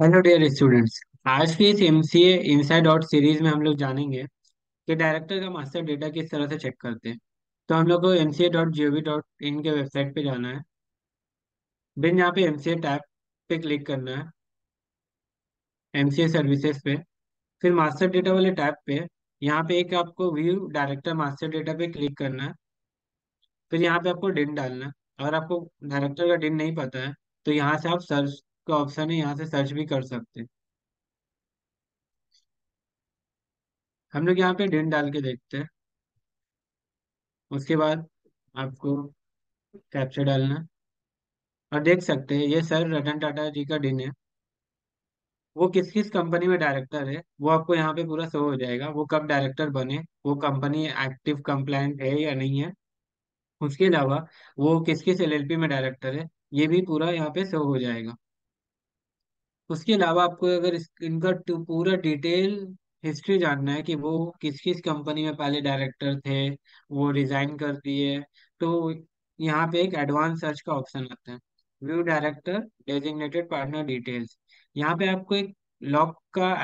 Hello dear students आज की इस एमसीए इनसाइड आउट सीरीज़ में हम लोग जानेंगे कि डायरेक्टर का मास्टर डेटा किस तरह से चेक करते हैं। तो हम लोग को M C A dot G O V dot in के वेबसाइट पे जाना है। देन यहाँ पे एमसीए टैब पे क्लिक करना है। एम सी ए सर्विसेज़ पे। फिर मास्टर डेटा वाले टैब पे, यहाँ पे एक आपको व्यू डायरेक्टर मास्टर डेटा पे क्लिक करना है। फिर यहाँ पे आपको डिन डालना है। अगर आपको डायरेक्टर का डिन नहीं पता है तो यहाँ से आप सर्च का ऑप्शन है, यहाँ से सर्च भी कर सकते हम लोग यहाँ पे डिन डाल के देखते हैं। उसके बाद आपको कैप्चर डालना। और देख सकते हैं, ये सर रतन टाटा जी का दिन है। वो किस किस कंपनी में डायरेक्टर है, वो आपको यहाँ पे पूरा शो हो जाएगा। वो कब डायरेक्टर बने, वो कंपनी एक्टिव कंप्लाइंट है या नहीं है। उसके अलावा वो किस किस एलएलपी में डायरेक्टर है, ये भी पूरा यहाँ पे शो हो जाएगा। उसके अलावा आपको अगर इस, इनका पूरा डिटेल हिस्ट्री जानना है कि वो किस किस कंपनी में पहले डायरेक्टर थे वो रिजाइन कर दिए तो यहाँ पे एक एडवांस सर्च का ऑप्शन आता है। View director designated partner details. यहाँ पे आपको एक लॉक का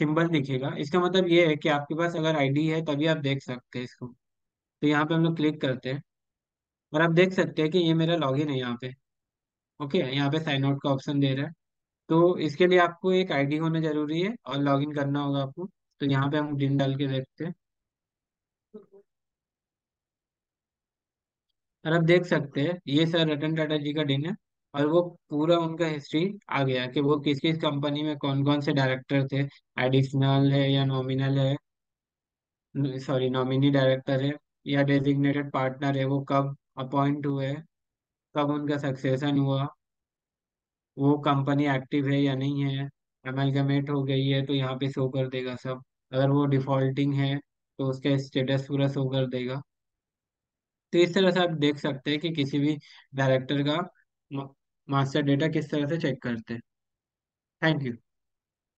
सिंबल दिखेगा। इसका मतलब ये है कि आपके पास अगर आईडी है तभी आप देख सकते हैं इसको। तो यहाँ पे हम लोग क्लिक करते हैं। और आप देख सकते हैं कि ये मेरा लॉगिन है यहाँ पे। ओके यहाँ पे साइन आउट का ऑप्शन दे रहा है। तो इसके लिए आपको एक आईडी होना ज़रूरी है और लॉगिन करना होगा आपको। तो यहाँ पे हम डिन डाल के देखते हैं। और आप देख सकते हैं, ये सर रतन टाटा जी का डिन है और वो पूरा उनका हिस्ट्री आ गया कि वो किस किस कंपनी में कौन कौन से डायरेक्टर थे। एडिशनल है या नॉमिनल है? सॉरी नॉमिनी डायरेक्टर है या डेजिग्नेटेड पार्टनर है? वो कब अपॉइंट हुए कब उनका सक्सेशन हुआ? वो कंपनी एक्टिव है या नहीं है अमेलगमेट हो गई है तो यहाँ पे शो कर देगा सब। अगर वो डिफॉल्टिंग है तो उसका स्टेटस पूरा शो कर देगा। तो इस तरह से आप देख सकते हैं कि किसी भी डायरेक्टर का मास्टर डेटा किस तरह से चेक करते हैं। Thank you.